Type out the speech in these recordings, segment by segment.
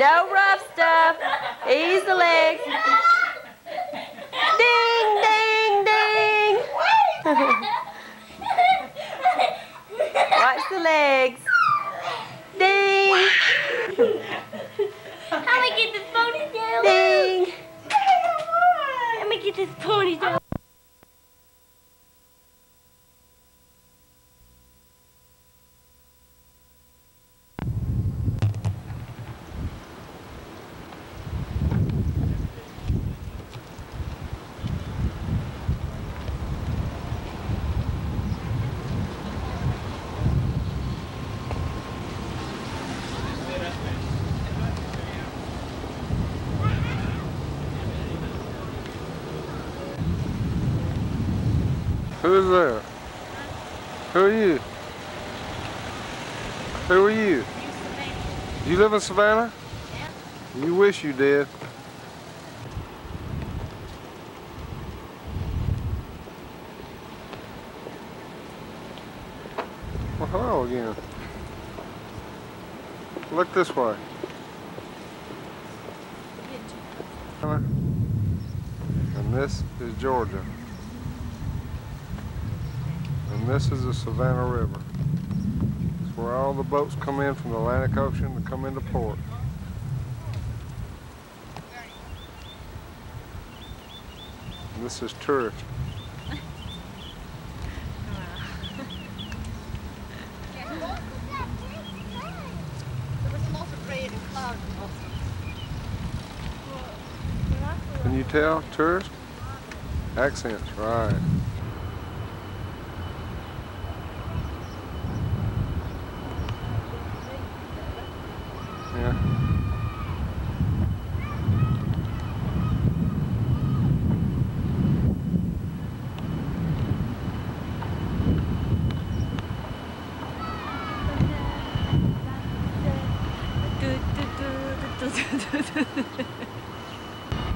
No rough stuff. Ease the legs. Ding, ding, ding. Watch the legs. Ding. How me get this ponytail? Ding. Let me get this ponytail. Who's there? Who are you? Who are you? You live in Savannah? Yeah. You wish you did. Well, hello again. Look this way. And this is Georgia. And this is the Savannah River. It's where all the boats come in from the Atlantic Ocean to come into port. And this is tourist. Can you tell? Tourist? Accents, right. Yeah.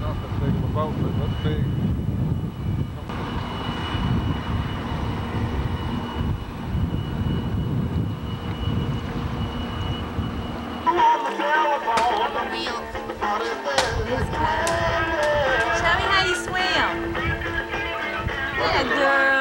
Not that big of a boat, but it looks big. Show me how you swim. Yeah,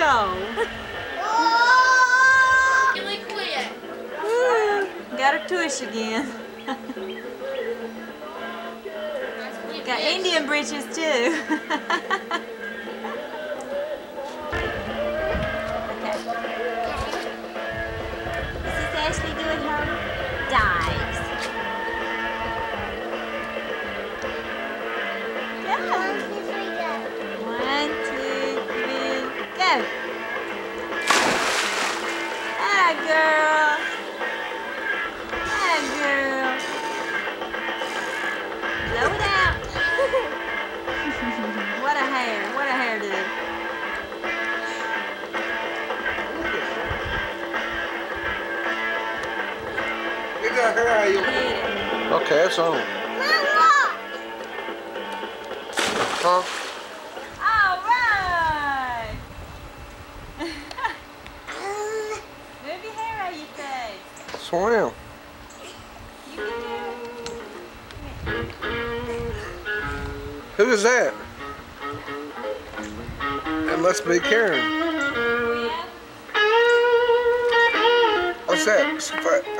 she goes. Really quick. Got her tush again. got Indian breeches too. Who is that? That must be Karen. What's that?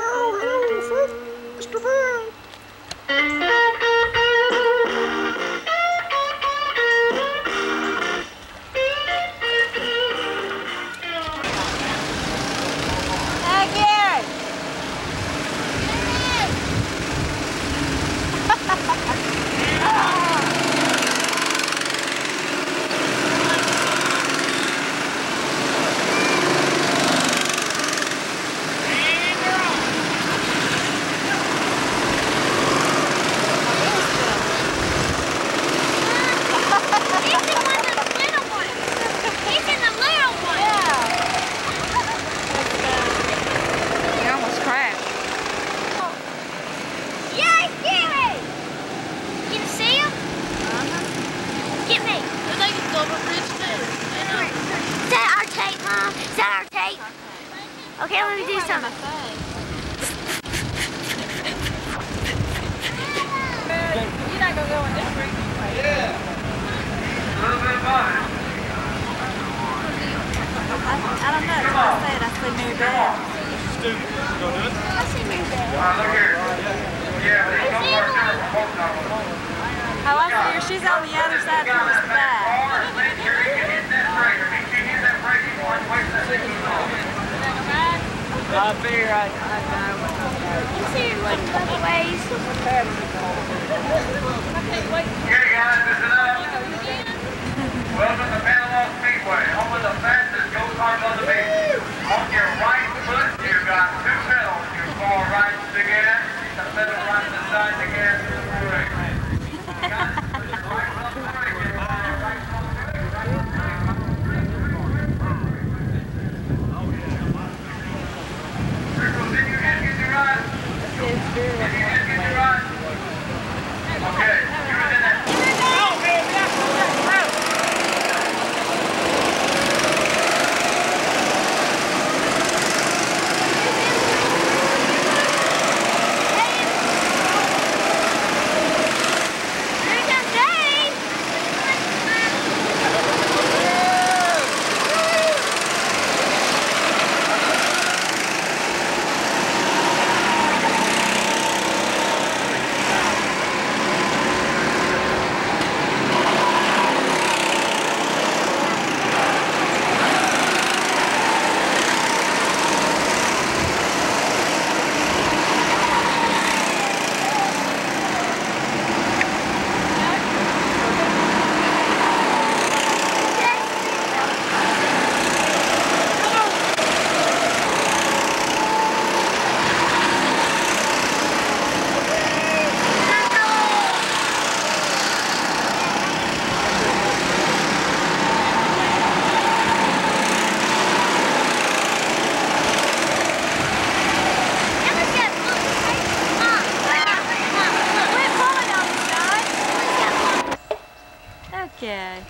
Okay.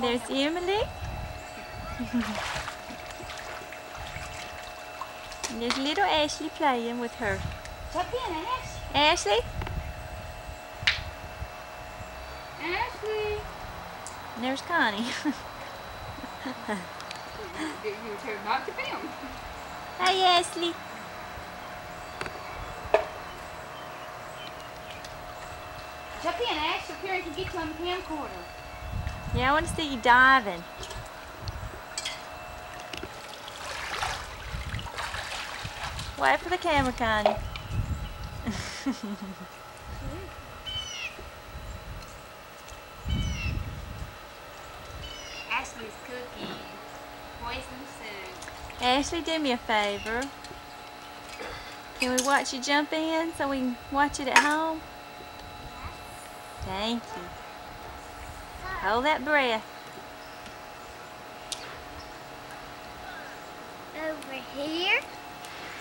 There's Emily. And There's little Ashley playing with her. Jump in, Ash. Ashley? Ashley. And there's Connie. You told not to film. Hi, Ashley. Jump in, Ash, so Perry can get you on the camcorder. Yeah, I want to see you diving. Wait for the camera, Connie. Ashley's cooking poison soup. Ashley, do me a favor. Can we watch you jump in so we can watch it at home? Thank you. Hold that breath. Over here.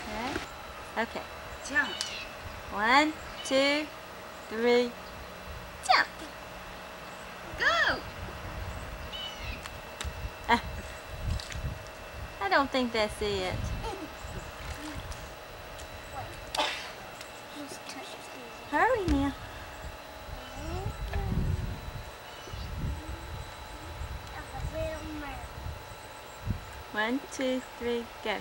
Okay. Okay. Jump. One, two, three, jump. Go! I don't think that's it. Hurry now. One, two, three, go.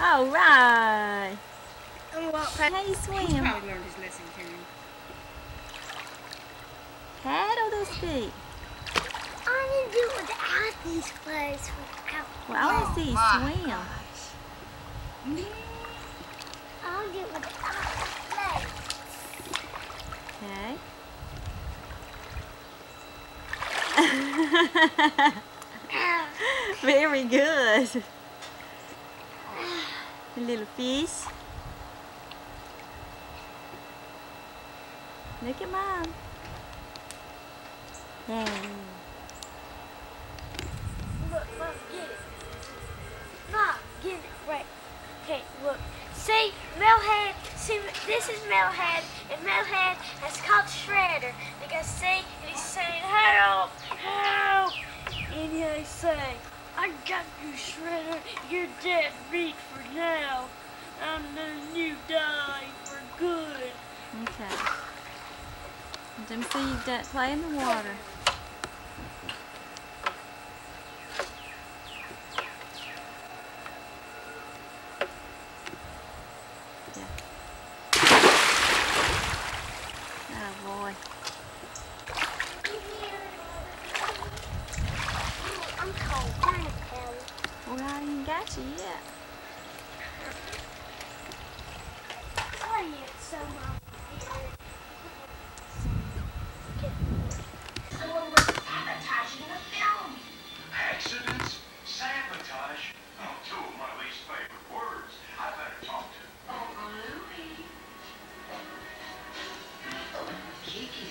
All right. How you He swim? probably learned his lesson, Karen. Paddle those feet. I didn't do it without these clothes. Without. Well, I want to see oh you swim. Mm-hmm. I'll do it without clothes. Okay. Very good. A little fish. Look at mom. Yay. Look, Mom, get it. Mom, get it right. Okay, look. See, Melhead, see, this is Melhead, and Melhead has called Shredder. Because, see, he's saying, help, help. And I say, I got you, Shredder. You're dead meat for now. I'm the new die for good. Okay. Me see you don't play in the water.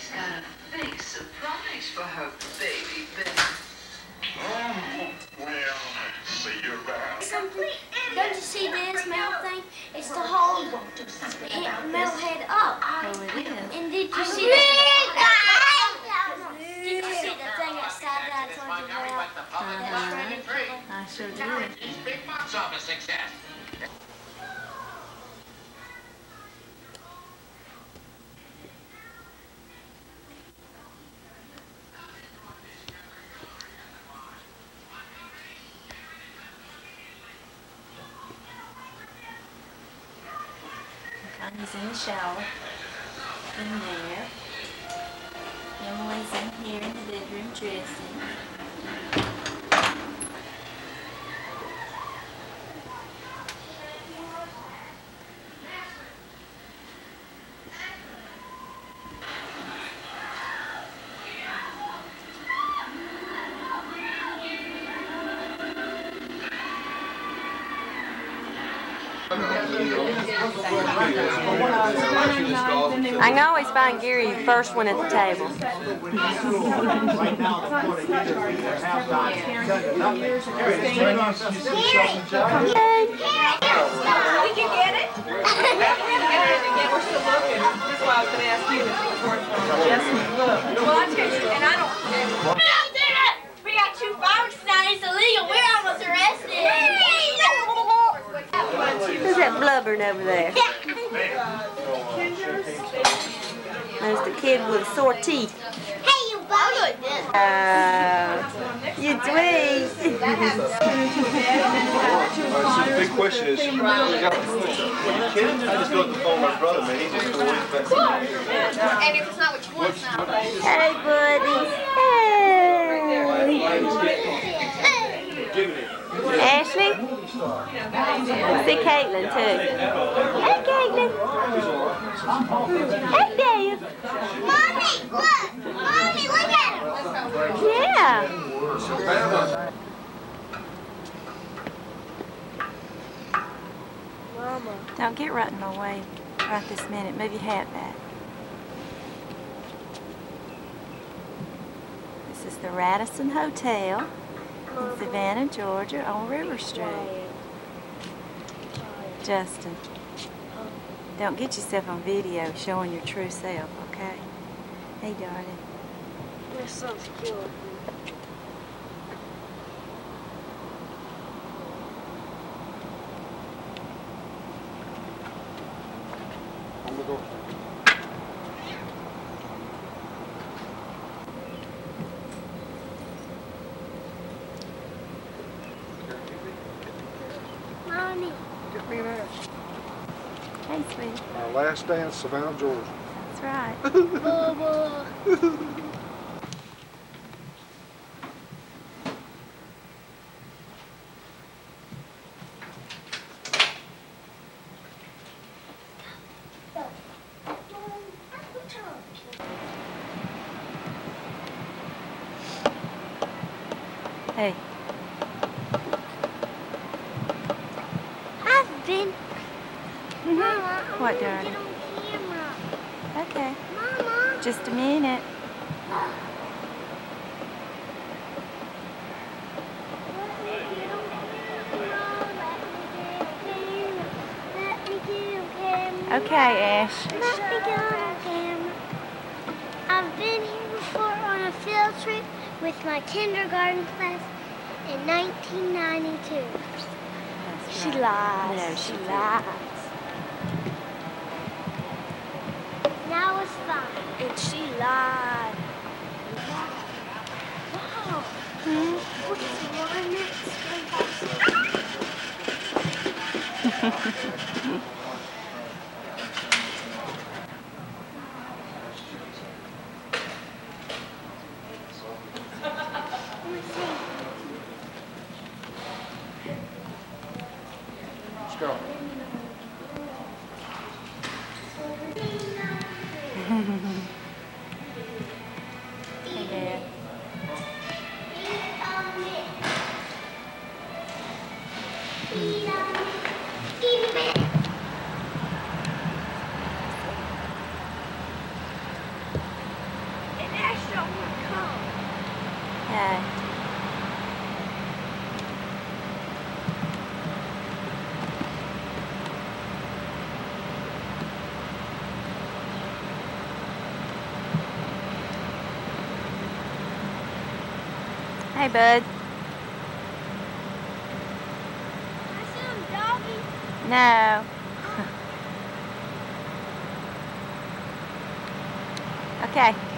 Kiki's got a big surprise for her baby baby. Oh, well, see you around. Something. Don't you see this metal thing? It's to hold the metal head up. Oh, it is. And did you see the Did you see the thing outside that I told you about? That's running people. I sure did. Each big box office success. Shower. In there. Emily's in here in the bedroom dressing. I can always find Gary the first one at the table. We can get it. we haven't got it yet. We're still looking. That's why I was going to ask you if it Yes, look. Well, I tell you, and I don't. We don't do that! We got two fireworks now. It's illegal. We're almost arrested. Who's that blubbering over there? There's the kid with sore teeth. Hey, you buddy. Uh, you tweet. the big question is, when you kidding? I just go to the phone with my brother, man. He just always best. And if it's not what you want, it's not. Hey, buddy. Hey. Ashley? See Caitlin, too. Hey, Caitlin. Hey, Dave. Mommy, look. Mommy, look at him. Yeah. Don't get right in my way right this minute. Move your hat back. This is the Radisson Hotel in Savannah, Georgia on River Street. Justin, don't get yourself on video showing your true self, okay? Hey, darling. We're so secure. On the door. Mommy. Get me an ass. Hey, sweetie. Our last in Savannah, Georgia. That's right. Hey, What, darling? Okay. Mama. Just a minute. Okay, Ash. Let me get on camera. I've been here before on a field trip with my kindergarten class in 1992. Right. She lies. No, she, she lies. and she lied. Wow. Hmm? What is one? Hey, bud. Him, no. okay.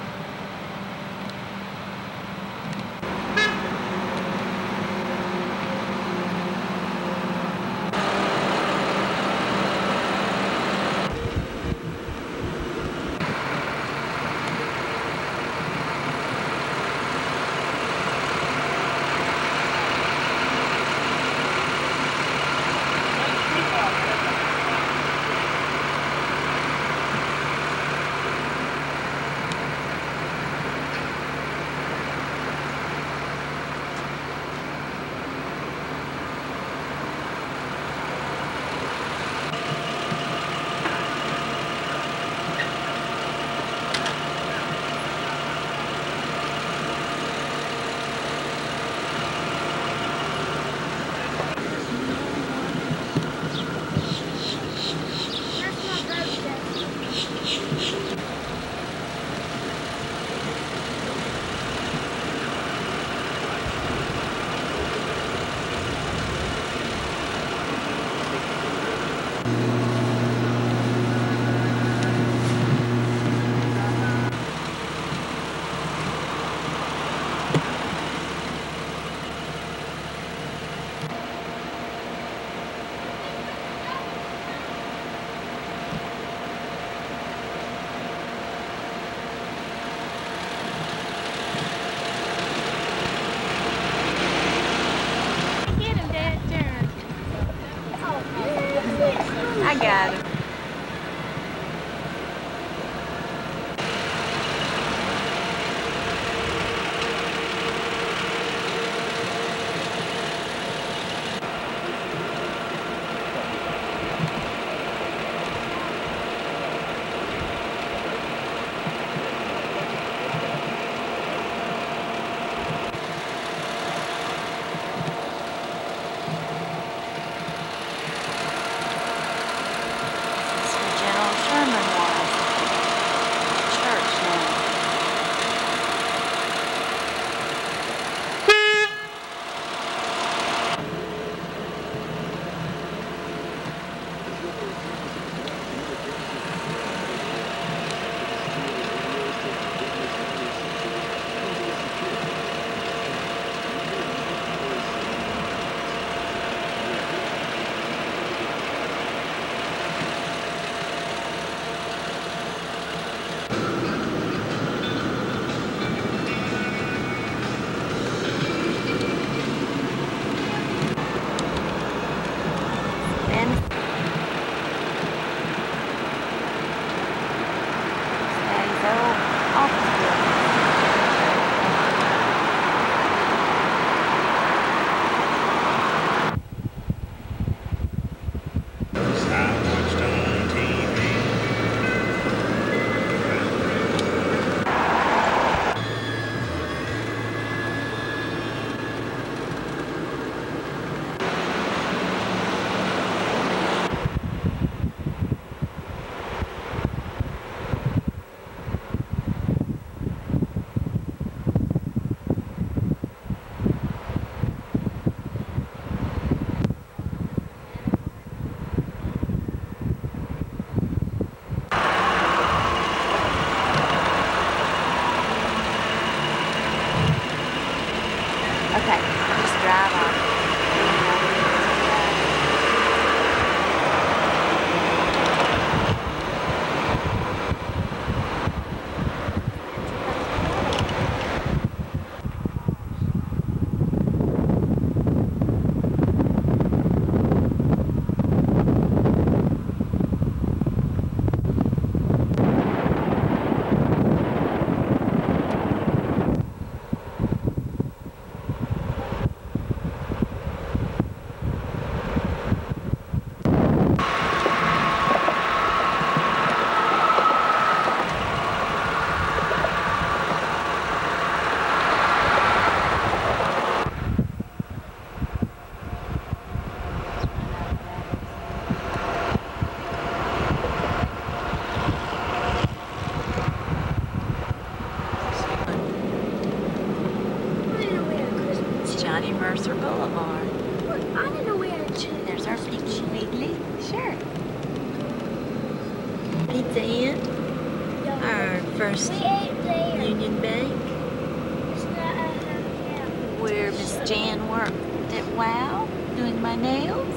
Jan worked at WOW doing my nails.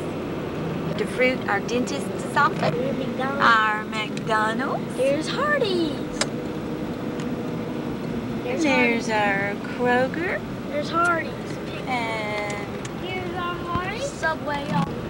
The fruit, our dentist's office. McDonald's. Our McDonald's. There's Hardee's. There's, There's our Kroger. There's Hardee's. And Here's our Hardee's. Subway. y'all.